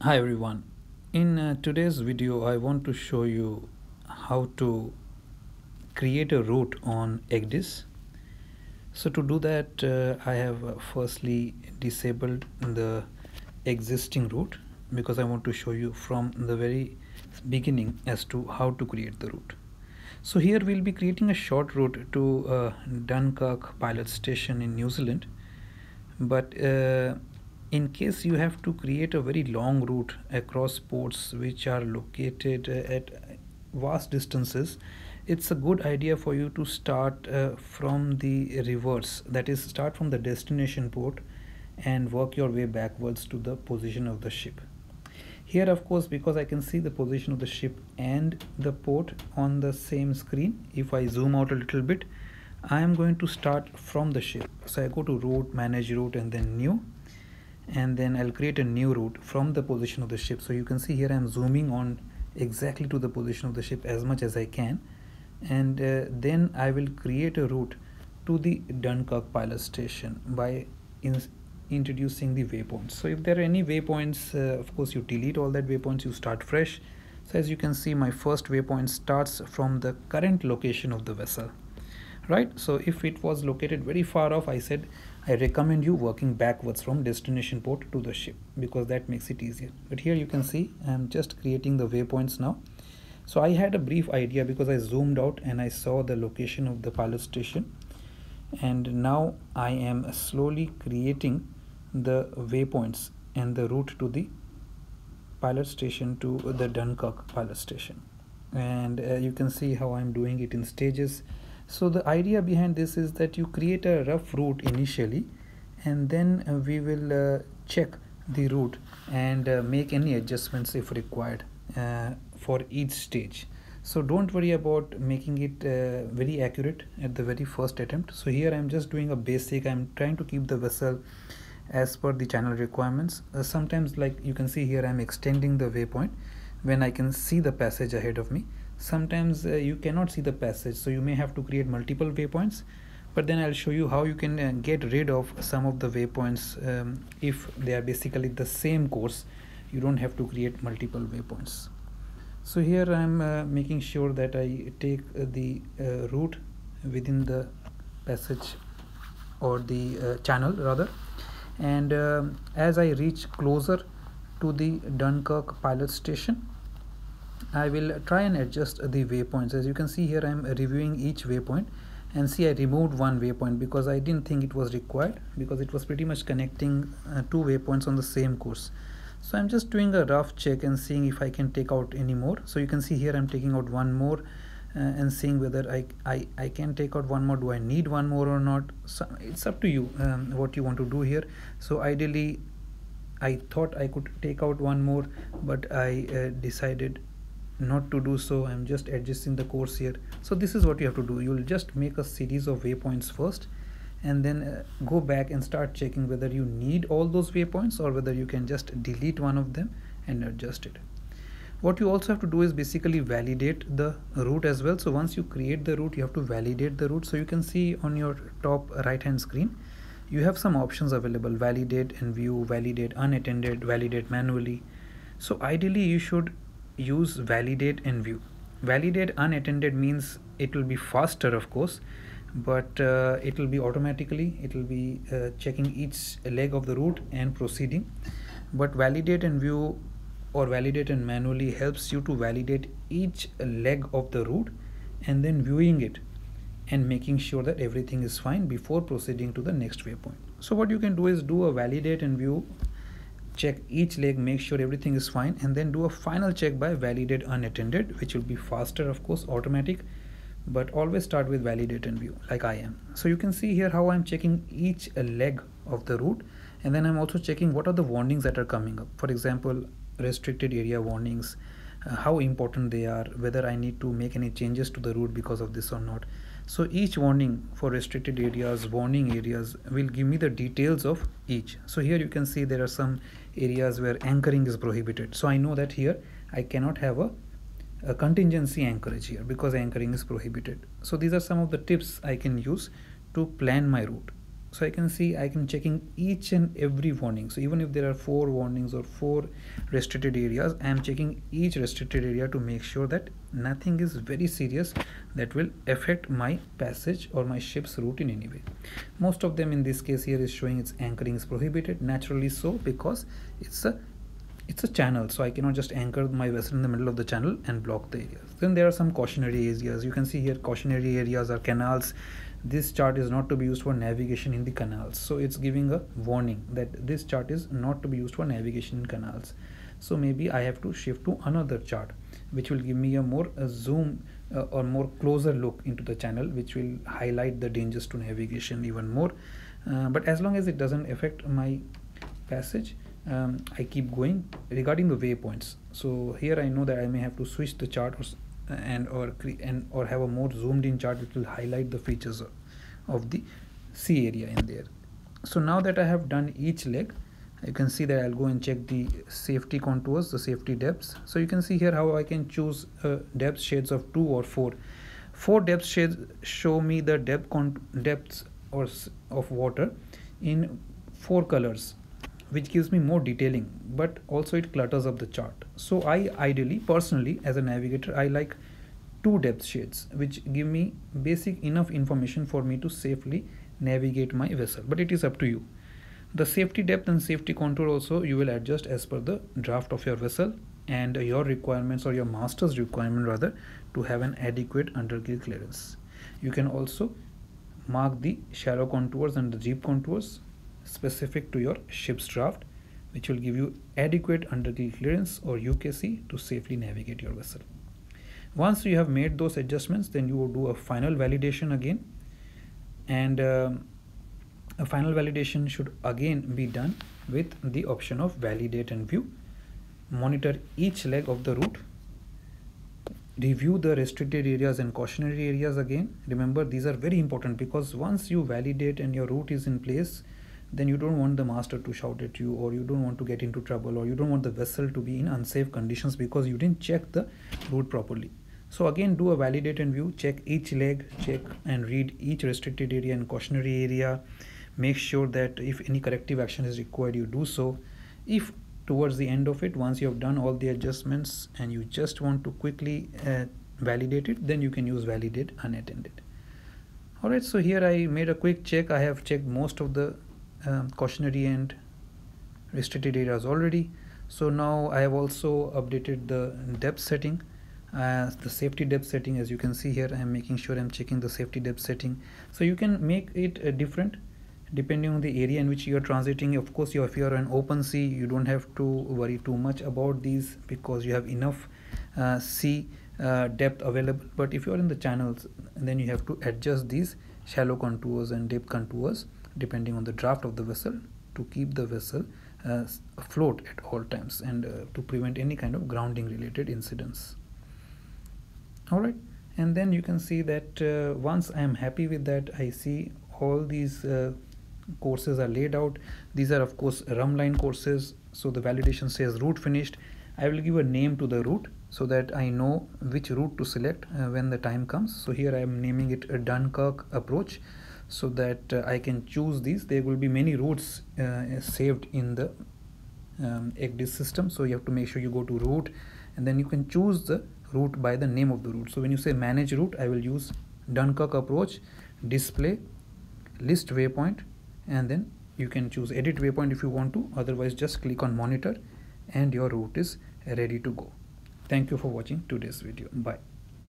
Hi everyone. In uh, today's video, I want to show you how to create a route on ECDIS. So to do that, uh, I have uh, firstly disabled the existing route because I want to show you from the very beginning as to how to create the route. So here we'll be creating a short route to uh, Dunkirk pilot station in New Zealand. But uh, in case you have to create a very long route across ports which are located uh, at vast distances it's a good idea for you to start uh, from the reverse. That is start from the destination port and work your way backwards to the position of the ship. Here of course because I can see the position of the ship and the port on the same screen if I zoom out a little bit I am going to start from the ship. So I go to route manage route and then new and then I'll create a new route from the position of the ship. So you can see here I'm zooming on exactly to the position of the ship as much as I can. And uh, then I will create a route to the Dunkirk pilot station by in introducing the waypoints. So if there are any waypoints uh, of course you delete all that waypoints you start fresh. So as you can see my first waypoint starts from the current location of the vessel right so if it was located very far off I said I recommend you working backwards from destination port to the ship because that makes it easier. But here you can see I'm just creating the waypoints now. So I had a brief idea because I zoomed out and I saw the location of the pilot station. And now I am slowly creating the waypoints and the route to the pilot station to the Dunkirk pilot station. And uh, you can see how I'm doing it in stages so the idea behind this is that you create a rough route initially and then uh, we will uh, check the route and uh, make any adjustments if required uh, for each stage. So don't worry about making it uh, very accurate at the very first attempt. So here i'm just doing a basic i'm trying to keep the vessel as per the channel requirements. Sometimes like you can see here i'm extending the waypoint when i can see the passage ahead of me sometimes uh, you cannot see the passage so you may have to create multiple waypoints but then I'll show you how you can uh, get rid of some of the waypoints um, if they are basically the same course you don't have to create multiple waypoints. So here I'm uh, making sure that I take uh, the uh, route within the passage or the uh, channel rather and um, as I reach closer to the Dunkirk pilot station I will try and adjust the waypoints. As you can see here I'm reviewing each waypoint. And see I removed one waypoint because I didn't think it was required because it was pretty much connecting uh, two waypoints on the same course. So I'm just doing a rough check and seeing if I can take out any more. So you can see here I'm taking out one more uh, and seeing whether I, I I can take out one more. Do I need one more or not? So it's up to you um, what you want to do here. So ideally I thought I could take out one more but I uh, decided not to do so i'm just adjusting the course here. So this is what you have to do. You'll just make a series of waypoints first and then uh, go back and start checking whether you need all those waypoints or whether you can just delete one of them and adjust it. What you also have to do is basically validate the route as well. So once you create the route you have to validate the route. So you can see on your top right hand screen you have some options available. Validate and view validate unattended validate manually. So ideally you should use validate and view. Validate unattended means it will be faster of course but uh, it will be automatically it will be uh, checking each leg of the route and proceeding. But validate and view or validate and manually helps you to validate each leg of the route and then viewing it and making sure that everything is fine before proceeding to the next waypoint. So what you can do is do a validate and view check each leg make sure everything is fine and then do a final check by validate unattended which will be faster of course automatic but always start with validate and view like I am. So you can see here how I'm checking each leg of the route and then I'm also checking what are the warnings that are coming up. For example restricted area warnings uh, how important they are whether I need to make any changes to the route because of this or not. So each warning for restricted areas warning areas will give me the details of each. So here you can see there are some areas where anchoring is prohibited. So I know that here I cannot have a, a contingency anchorage here because anchoring is prohibited. So these are some of the tips I can use to plan my route. So I can see I can checking each and every warning. So even if there are four warnings or four restricted areas I am checking each restricted area to make sure that nothing is very serious that will affect my passage or my ship's route in any way most of them in this case here is showing its anchoring is prohibited naturally so because it's a it's a channel so I cannot just anchor my vessel in the middle of the channel and block the areas. Then there are some cautionary areas. You can see here cautionary areas are canals. This chart is not to be used for navigation in the canals. So it's giving a warning that this chart is not to be used for navigation in canals. So maybe I have to shift to another chart which will give me a more a zoom uh, or more closer look into the channel which will highlight the dangers to navigation even more. Uh, but as long as it doesn't affect my passage um, I keep going regarding the waypoints. So here I know that I may have to switch the chart or and or and or have a more zoomed in chart which will highlight the features of, of the sea area in there. So now that I have done each leg you can see that I'll go and check the safety contours the safety depths. So you can see here how I can choose uh, depth shades of two or four. Four depth shades show me the depth depths or of water in four colors which gives me more detailing but also it clutters up the chart. So i ideally personally as a navigator i like two depth shades which give me basic enough information for me to safely navigate my vessel. But it is up to you the safety depth and safety contour also you will adjust as per the draft of your vessel and your requirements or your master's requirement rather to have an adequate underkeel clearance you can also mark the shallow contours and the deep contours specific to your ship's draft which will give you adequate underkeel clearance or UKC to safely navigate your vessel. Once you have made those adjustments then you will do a final validation again and uh, a final validation should again be done with the option of validate and view. Monitor each leg of the route. Review the restricted areas and cautionary areas again. Remember these are very important because once you validate and your route is in place then you don't want the master to shout at you or you don't want to get into trouble or you don't want the vessel to be in unsafe conditions because you didn't check the route properly. So again do a validate and view. Check each leg check and read each restricted area and cautionary area make sure that if any corrective action is required you do so. If towards the end of it once you have done all the adjustments and you just want to quickly uh, validate it then you can use validate unattended. Alright so here I made a quick check. I have checked most of the um, cautionary and restricted areas already. So now I have also updated the depth setting. As the safety depth setting as you can see here I am making sure I'm checking the safety depth setting. So you can make it uh, different depending on the area in which you are transiting of course if you are an open sea you don't have to worry too much about these because you have enough uh, sea uh, depth available. But if you are in the channels then you have to adjust these shallow contours and depth contours depending on the draft of the vessel to keep the vessel uh, afloat at all times and uh, to prevent any kind of grounding related incidents. All right. And then you can see that uh, once I am happy with that I see all these uh, courses are laid out. These are of course rhumb line courses. So the validation says route finished. I will give a name to the route so that I know which route to select uh, when the time comes. So here I am naming it a Dunkirk approach so that uh, I can choose these. There will be many routes uh, saved in the um, ECDIS system. So you have to make sure you go to route and then you can choose the route by the name of the route. So when you say manage route I will use Dunkirk approach display list waypoint and then you can choose edit waypoint if you want to. Otherwise just click on monitor and your route is ready to go. Thank you for watching today's video. Bye